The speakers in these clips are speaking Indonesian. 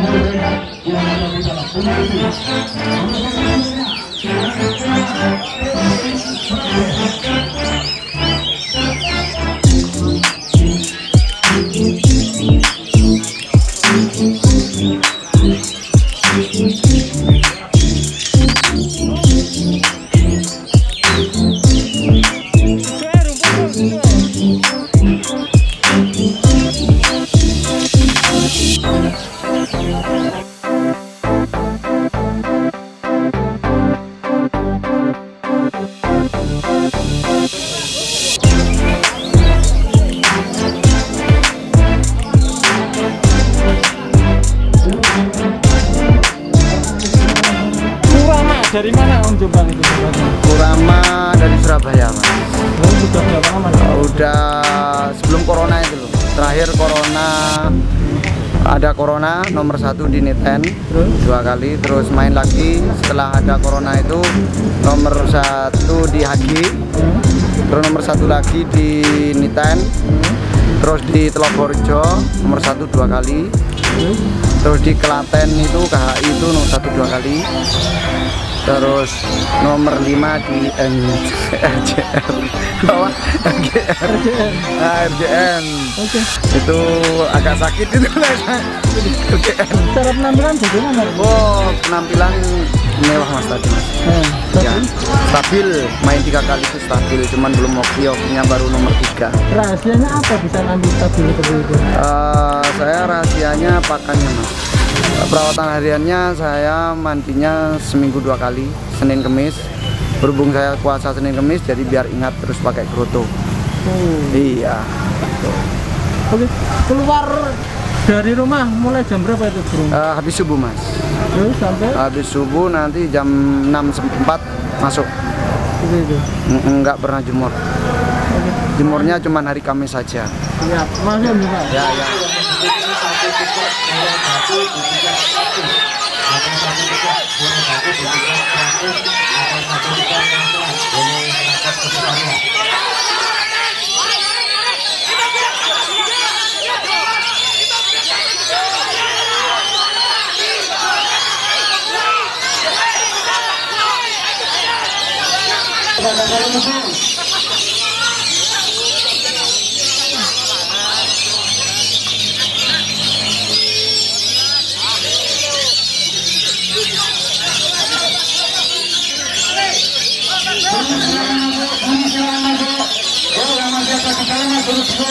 Kurama dari mana Om Jombang itu? Kurama dari Surabaya mas. Oh, sudah berapa lama? udah sebelum corona itu loh. Terakhir corona ada corona nomor satu di Niten dua kali terus main lagi. Setelah ada corona itu nomor satu di Hagi Hmm. terus nomor satu lagi di Niten. Terus di Teloborjo nomor satu dua kali Terus? di Klaten itu KHI itu nomor satu dua kali terus nomor 5 di RJR apa RGR RJN. Ah, RGN Oke. itu agak sakit itu RGN Cara penampilan bagaimana? oh penampilan mewah mas tadi mas Hmm. ya stabil main tiga kali itu stabil cuman belum hoki hokinya baru nomor tiga Rahasianya apa bisa nanti stabil seperti itu? Eh, saya rahasianya pakannya mas perawatan hariannya saya mandinya seminggu dua kali Senin Kemis berhubung saya puasa Senin Kemis jadi biar ingat terus pakai kroto Oh. iya Oke. Keluar dari rumah mulai jam berapa itu bro? Uh, habis subuh mas. Terus sampai? Habis subuh nanti jam 6.4 masuk. gitu -gitu. Enggak pernah jemur. Jemurnya cuma hari Kamis saja. Iya, masih juga. Ya. ya.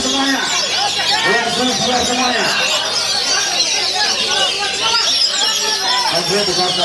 semuanya. Biar keluar semuanya. Ada di satu,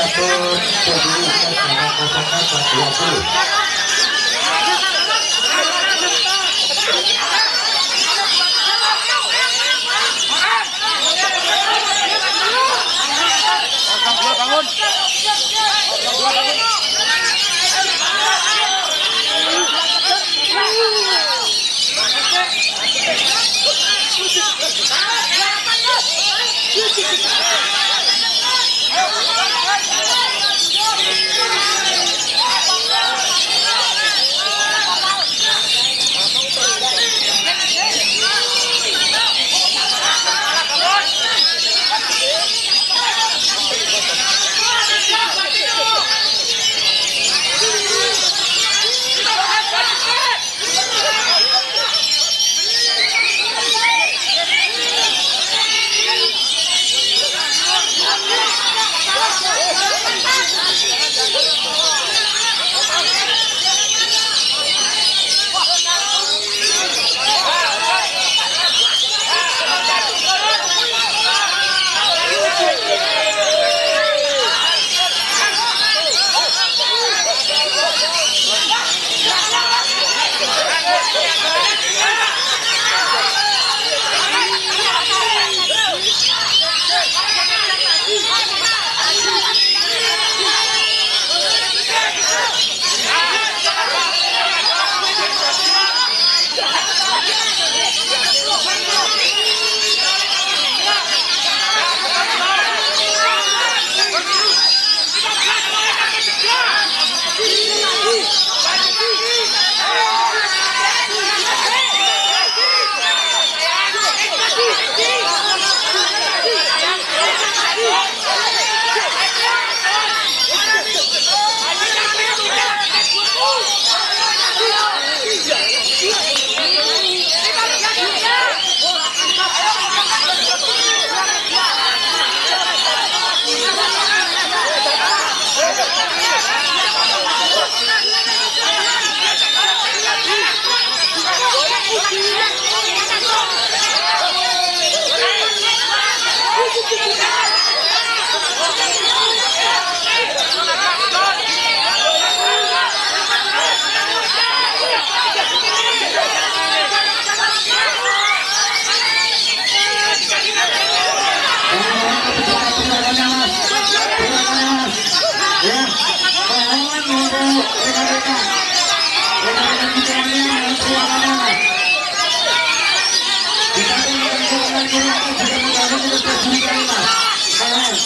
kita lima nomor batang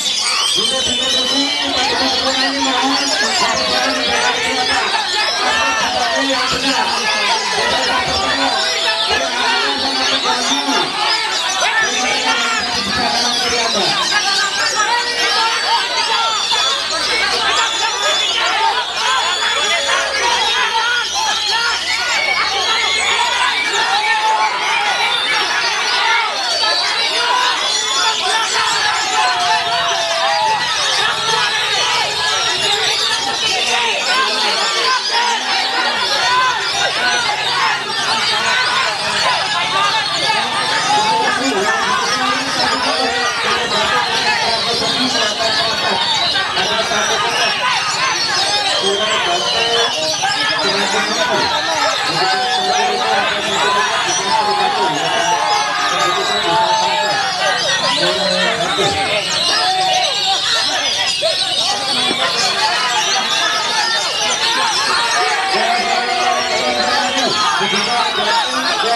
dua puluh tujuh nomor batang tiga puluh dua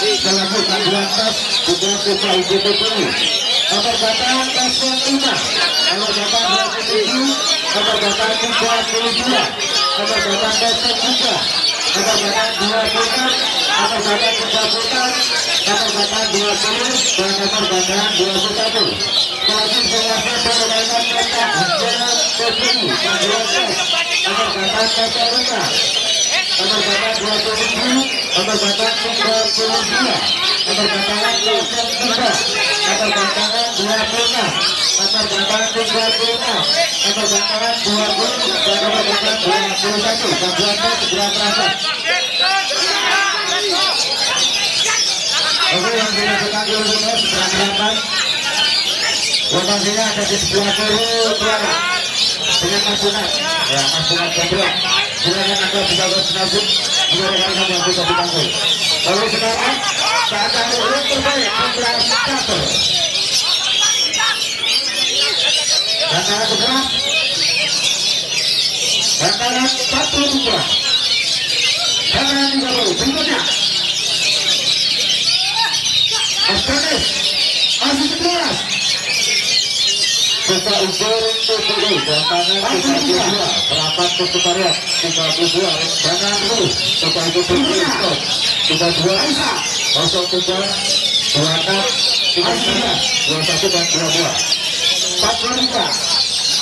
tiga nomor batang dua puluh enam nomor batang puluh enam nomor batang dua puluh dan nomor batang dua puluh satu. Wajib penguasa permainan mereka Hasilnya Ke sini dan dua tes Nomor batang tes yang lima. Nomor batang 27 nomor batang 32 nomor batangan 03 nomor batangan 26 nomor batangan 36 nomor batangan 20 dan nomor batangan 21 dan 12 segera terasa Oke yang dilakukan dulu segera terlambat Lokasinya ada di sebelah kiri dengan Mas Bunat ya Mas Bunat Jembrok dipanggil lalu sekarang saatnya urut terbaik Putra Catur dan tangan bergerak dan tangan 42 dan tangan 30 berikutnya 11 Buka ukur untuk dulu dan tangan 32 Perapat sekretariat 32 Jangan dulu. Buka itu stop 32 Kosong 3 26 39 21 dan 22 43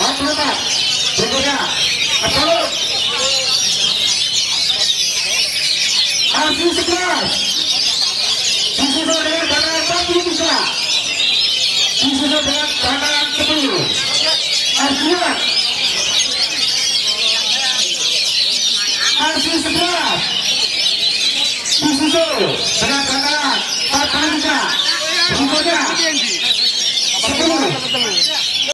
44 Berikutnya. Absolut Masih 11 Disusul dengan tangan 43 disusul dengan tantangan 10 Arjuna Arsi 11 disusul. Dengan tantangan 43 berikutnya. 10